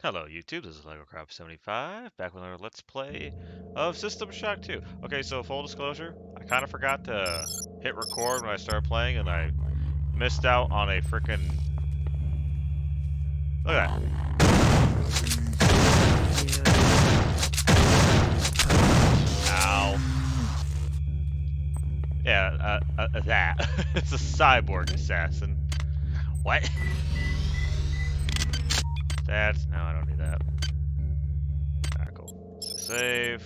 Hello YouTube, this is LegoCrab75, back with another Let's Play of System Shock 2. Okay, so full disclosure, I kind of forgot to hit record when I started playing, and I missed out on a freaking... Look at that. Ow. Yeah, uh, uh, that. it's a cyborg assassin. What? That's no, I don't need that. Alright, cool. Save.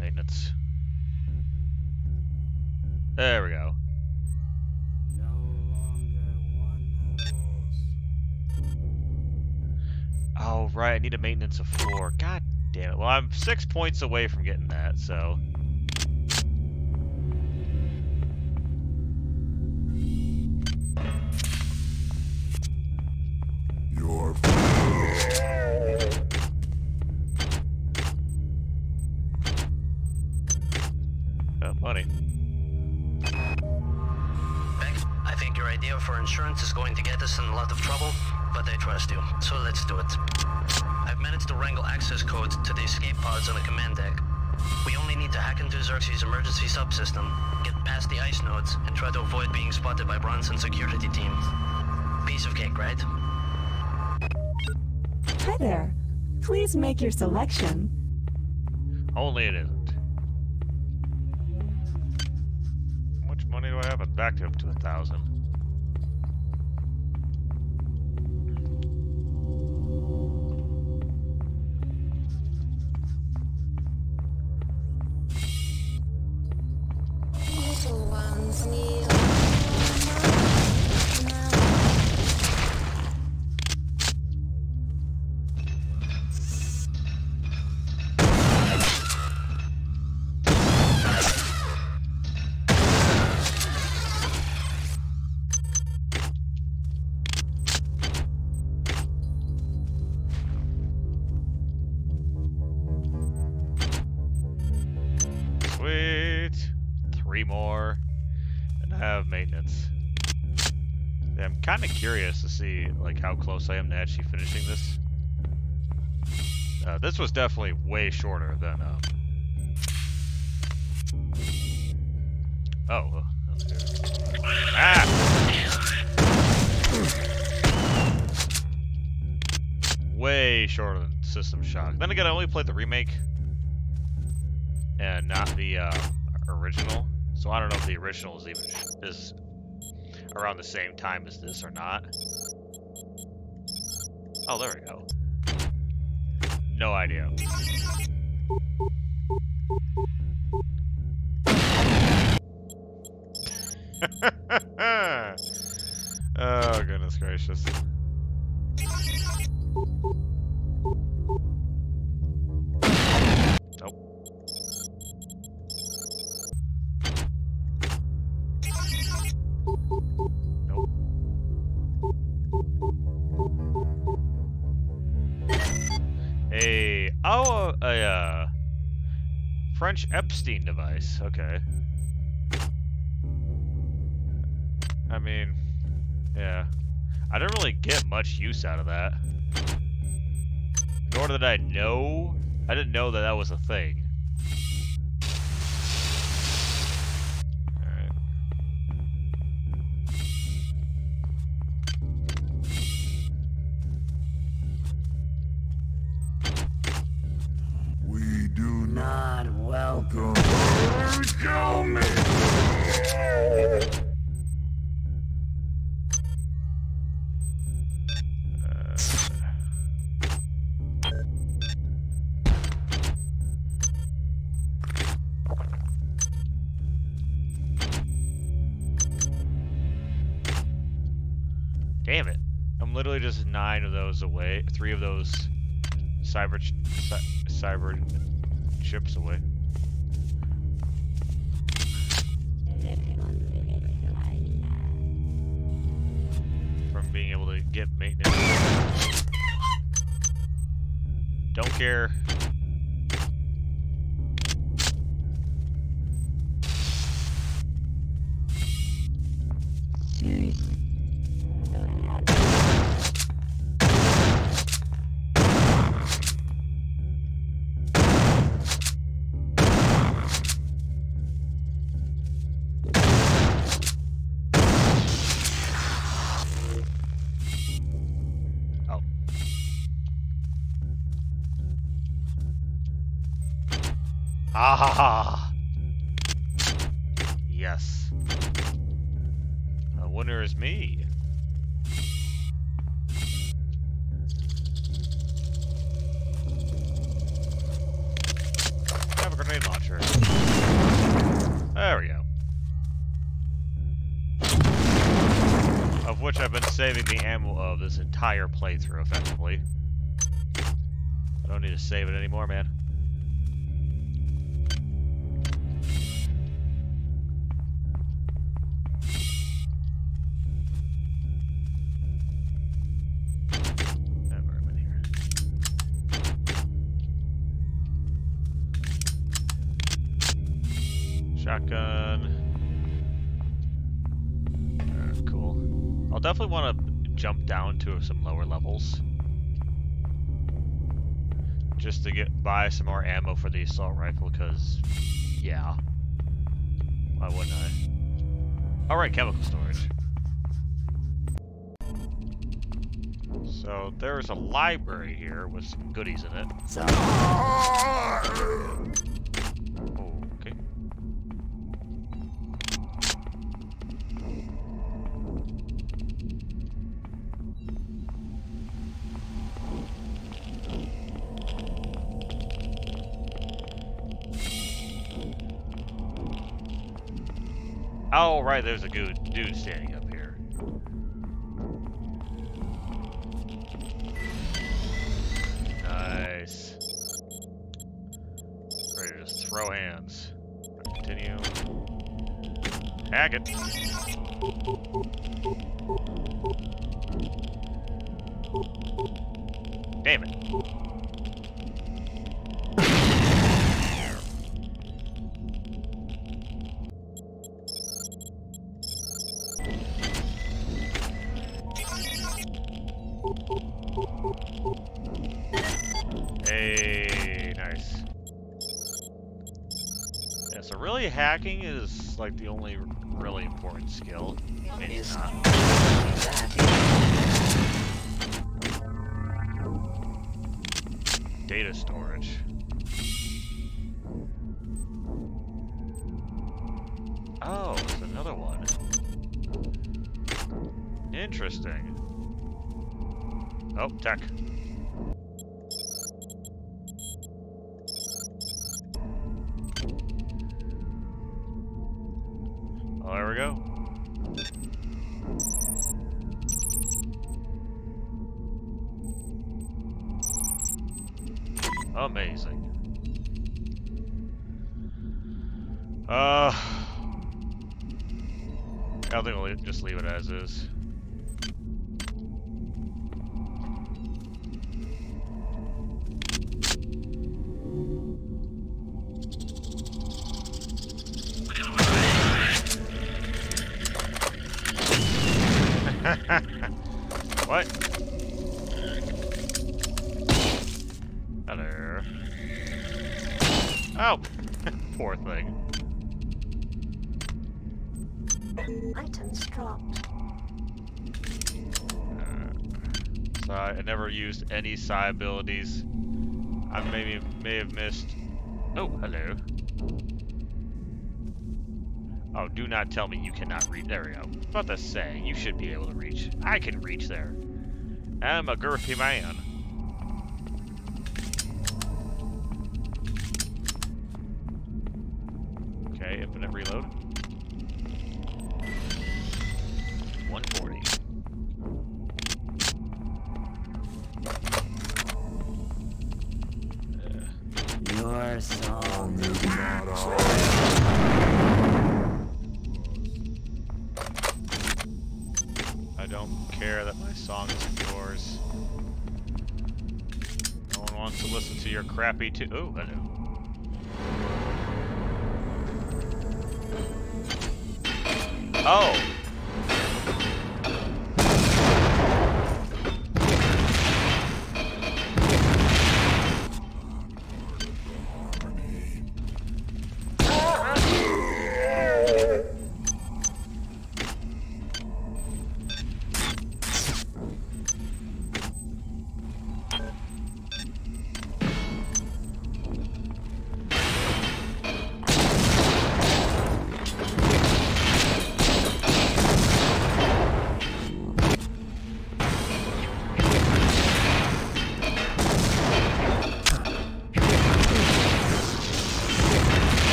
Maintenance. There we go. Oh right, I need a maintenance of four. God damn it. Well, I'm six points away from getting that, so. Your Oh, money. Beck, I think your idea for insurance is going to get us in a lot of trouble, but I trust you, so let's do it. I've managed to wrangle access codes to the escape pods on the command deck. We only need to hack into Xerxes' emergency subsystem, get past the ice nodes, and try to avoid being spotted by Bronson security teams. Piece of cake, right? Hi there. Please make your selection. Only it isn't. How much money do I have? I'm back to up to a thousand. Yeah, I'm kind of curious to see like how close I am to actually finishing this. Uh, this was definitely way shorter than. Um... Oh. Ah! Way shorter than System Shock. Then again, I only played the remake and not the uh, original. So I don't know if the original is even is around the same time as this or not. Oh, there we go. No idea. oh goodness gracious. French Epstein device. Okay. I mean, yeah. I didn't really get much use out of that. Nor did I know. I didn't know that that was a thing. Damn it. I'm literally just nine of those away. Three of those cyber cy- cyber chips away. From being able to get maintenance. Don't care. Ah! Ha. ha! Yes. The winner is me. I have a grenade launcher. There we go. Of which I've been saving the ammo of this entire playthrough, effectively. I don't need to save it anymore, man. Definitely want to jump down to some lower levels. Just to get buy some more ammo for the assault rifle, because, yeah. Why wouldn't I? Alright, chemical storage. So, there's a library here with some goodies in it. Right, there's a good dude standing Hey, nice. Yeah, so really hacking is like the only really important skill. Maybe it's not. Data storage. Oh, there's another one. Interesting. Oh, tech. Just leave it as is. what? Hello. Oh, poor thing. Dropped. Uh, so I never used any psi abilities. I maybe may have missed. Oh, hello. Oh, do not tell me you cannot reach. There we go. About to say, you should be able to reach. I can reach there. I'm a girthy man. Your song I don't care that my song is yours. No one wants to listen to your crappy tu- Oh, hello. Oh!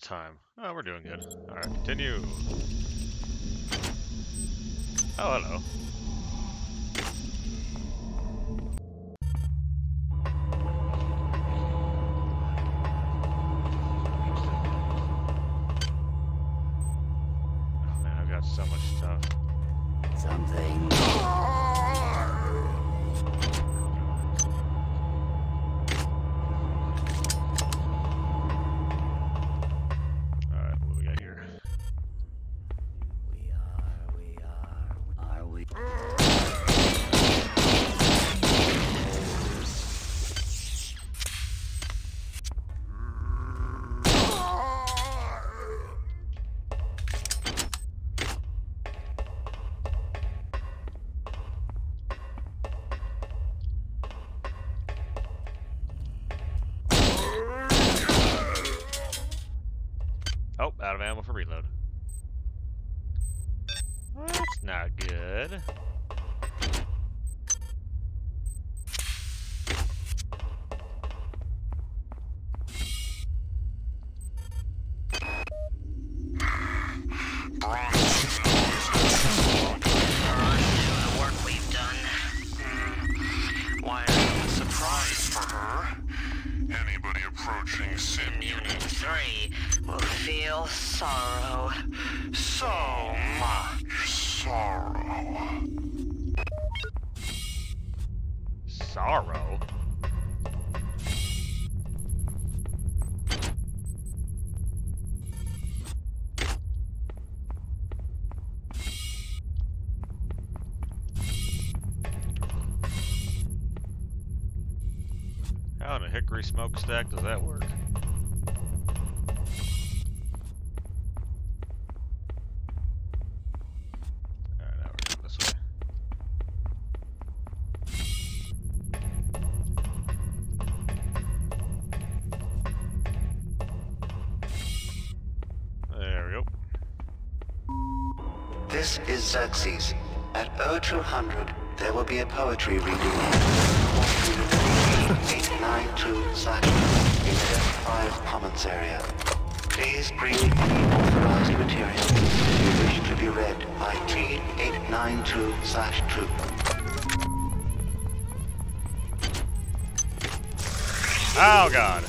Time? Oh, we're doing good. Alright, continue. Oh, hello. Good. How in a hickory smokestack does that work? This is Xerxes. At 0200, there will be a poetry reading. 892 slash in F5 Commons area. Please bring any authorized material if you wish to be read by T892 slash 2. Oh god.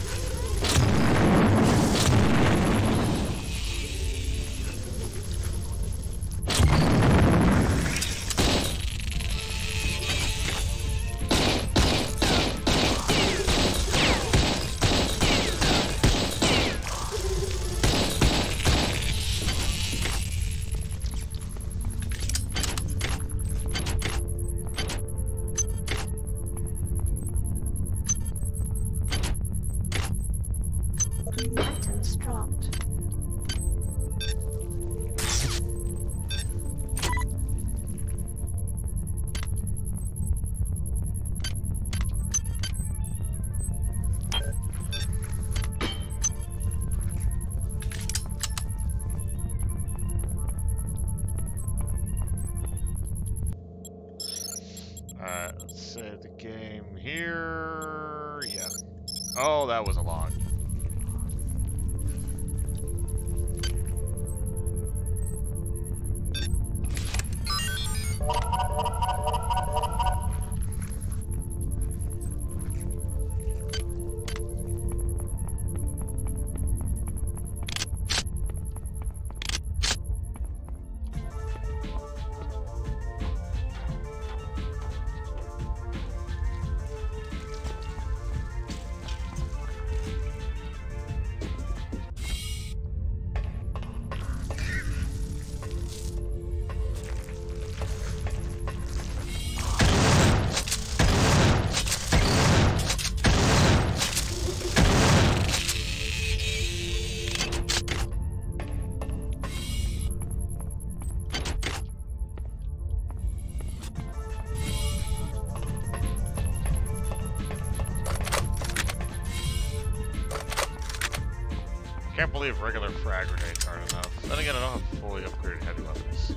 Believe regular frag grenades aren't enough. Then again, I don't have fully upgraded heavy weapons.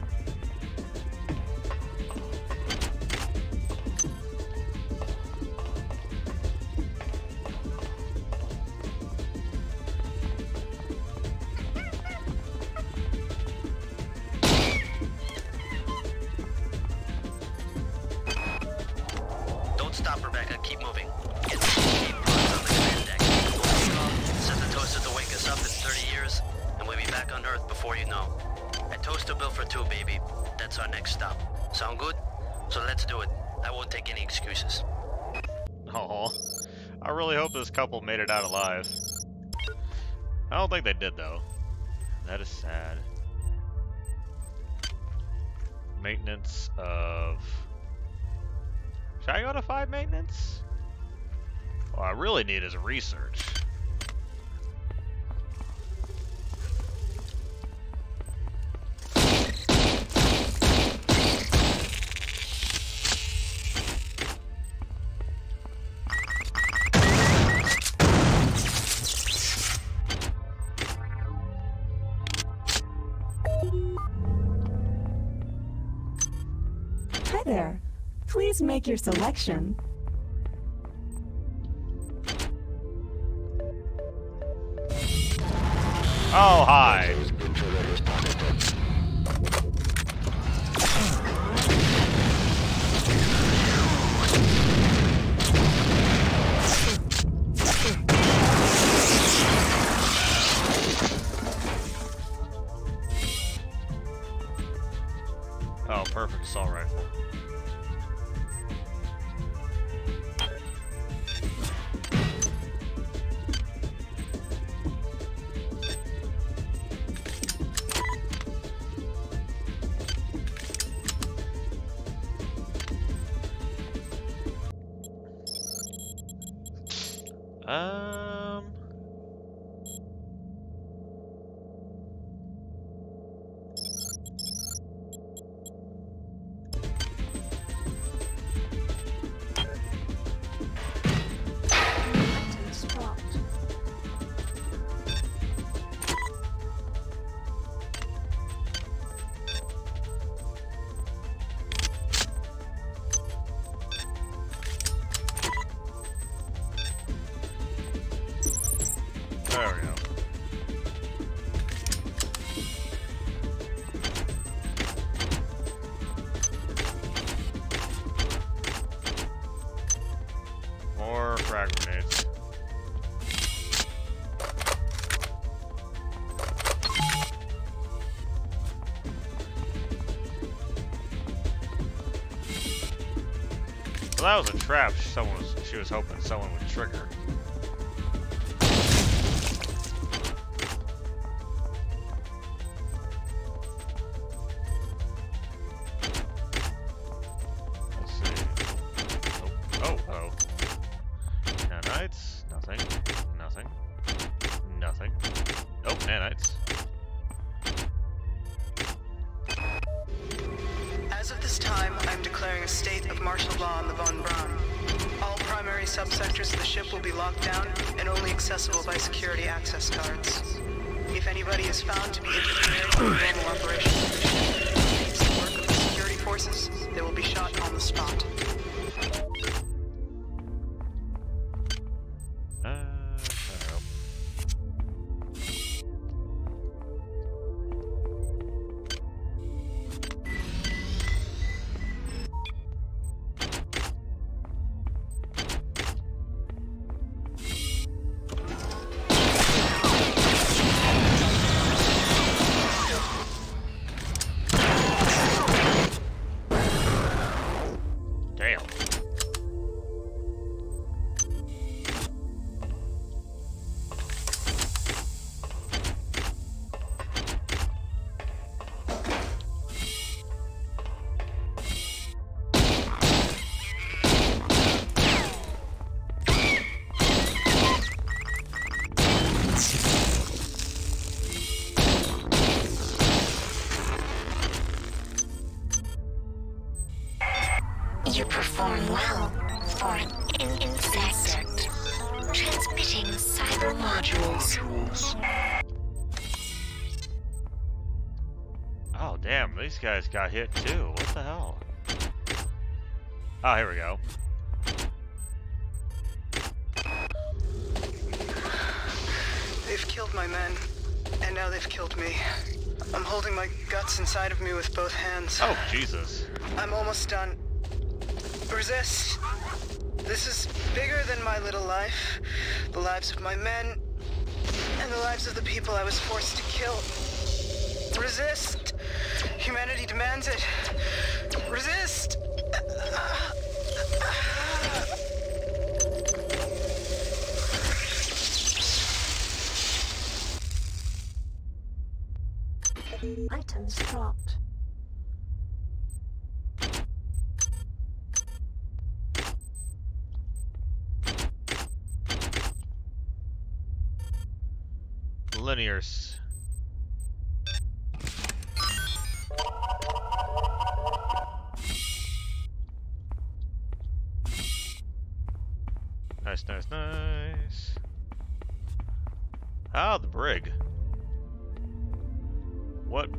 Don't stop, Rebecca. Keep moving. Before you know. A toaster bill for two, baby. That's our next stop. Sound good? So let's do it. I won't take any excuses. Oh, I really hope this couple made it out alive. I don't think they did though. That is sad. Maintenance of. Should I go to five maintenance? What I really need is research. Make your selection. Oh, hi. That was a trap. Someone was, she was hoping someone would trigger. Let's see. Oh, oh, oh. Nanites. Nothing. Nothing. Nothing. Nanites. As of this time, I'm declaring a state martial law on the Von Braun. All primary subsectors of the ship will be locked down and only accessible by security access cards. If anybody is found to be interfering with normal operations of the ship, the work of the security forces, they will be shot on the spot. Guys got hit too. What the hell? Oh, here we go. They've killed my men, and now they've killed me. I'm holding my guts inside of me with both hands. Oh, Jesus. I'm almost done. Resist. This is bigger than my little life. The lives of my men, and the lives of the people I was forced to kill. Resist. Humanity demands it. Resist. Items dropped. Linears.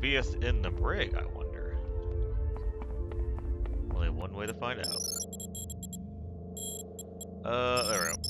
Beeth in the brig, I wonder? Only one way to find out. Uh, there we go.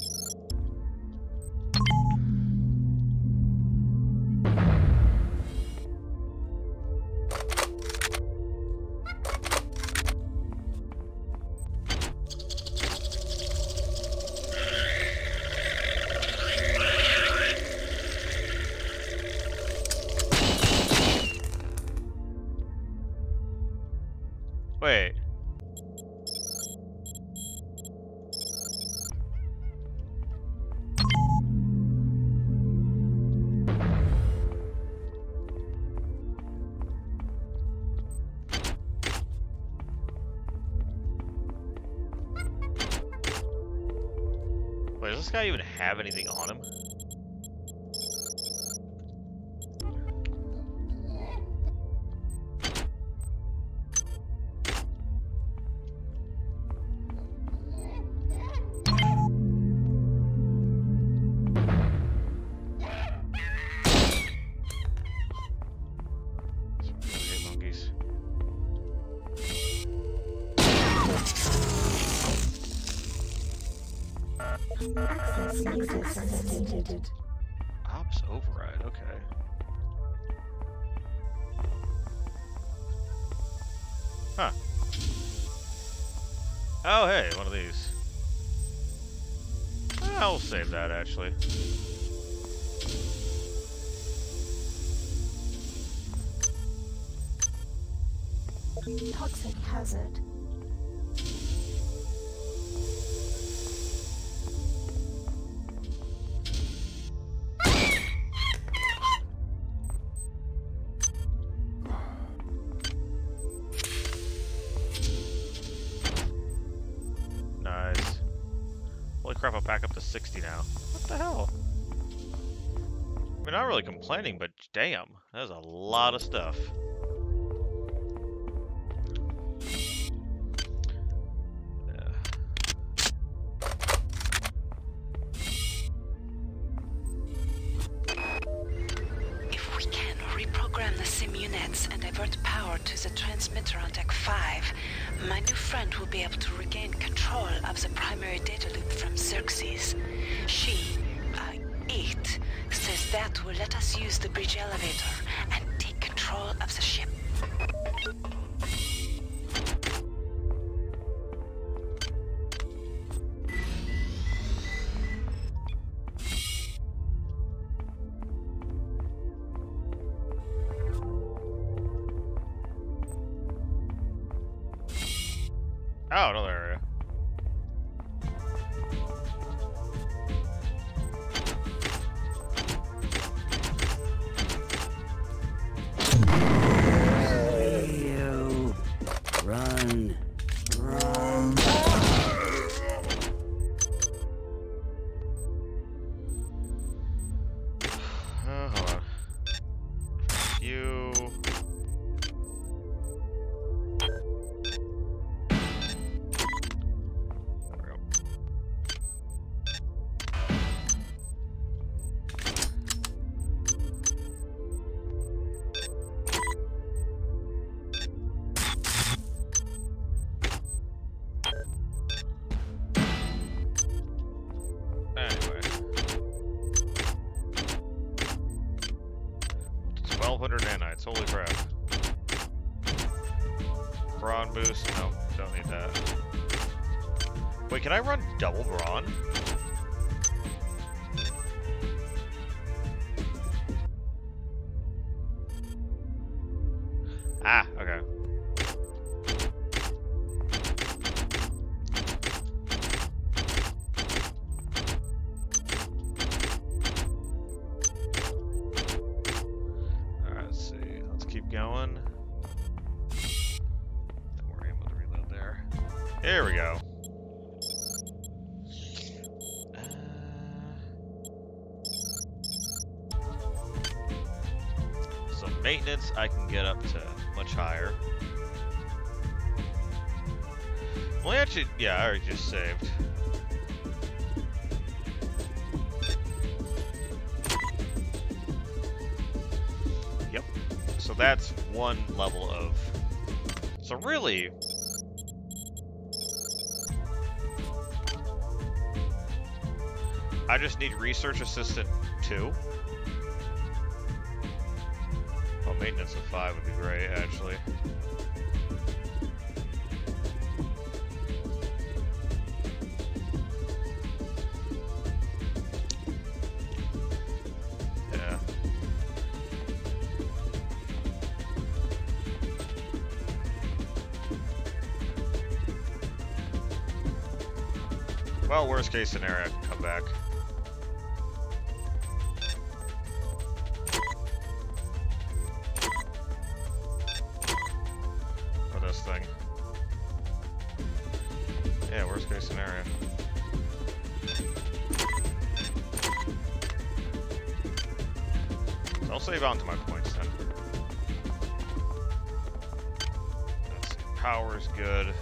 Have anything on him? Huh. Oh, hey, one of these. I'll save that, actually. Toxic hazard. Complaining, but damn, that's a lot of stuff. If we can reprogram the sim units and divert power to the transmitter on deck 5, my new friend will be able to regain control of the primary data loop from Xerxes. She, it, says that will let us use the bridge elevator and take control of the ship. maintenance, I can get up to much higher. Well, actually, yeah, I already just saved. Yep. So that's one level of... So really, I just need Research Assistant 2. Maintenance of five would be great, actually. Well, worst case scenario, I can come back. On to my points then. See, power's good.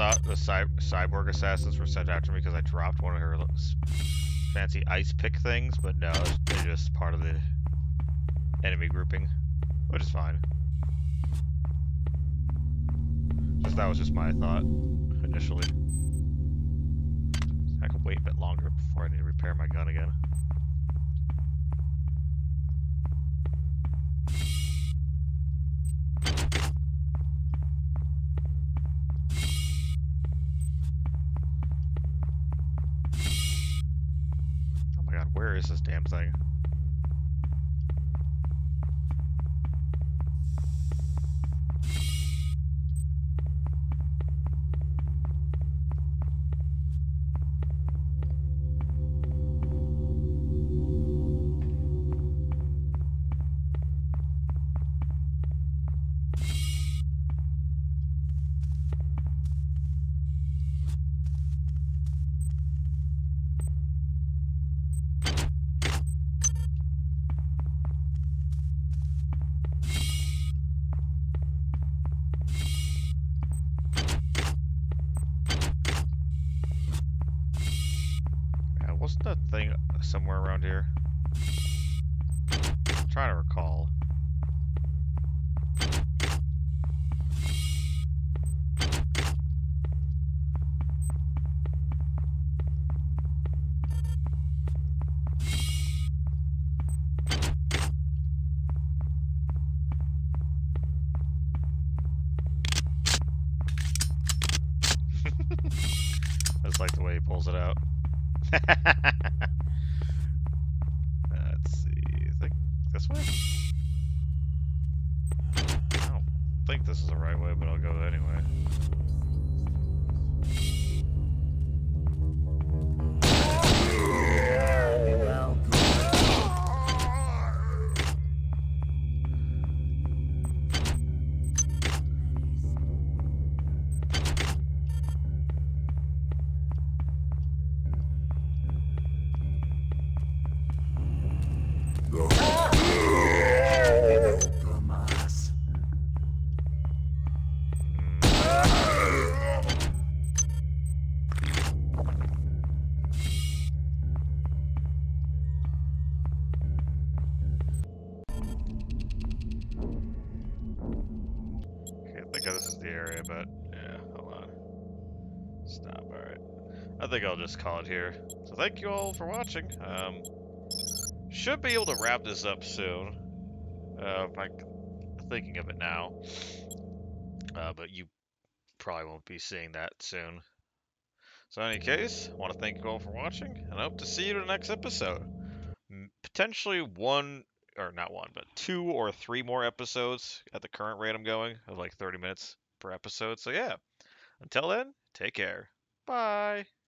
Thought the cy cyborg assassins were sent after me because I dropped one of her fancy ice pick things, but no, they're just part of the enemy grouping, which is fine. Just that was just my thought initially. I can wait a bit longer before I need to repair my gun again. Where is this damn thing? Wasn't that thing somewhere around here? I'm trying to recall. I just like the way he pulls it out. Let's see. I think this way? I don't think this is the right way, but I'll go think I'll just call it here. So thank you all for watching. Um, should be able to wrap this up soon. Uh, I'm thinking of it now. Uh, but you probably won't be seeing that soon. So in any case, I want to thank you all for watching, and I hope to see you in the next episode. Potentially one, or not one, but two or three more episodes at the current rate I'm going, of like 30 minutes per episode. So yeah, until then, take care. Bye.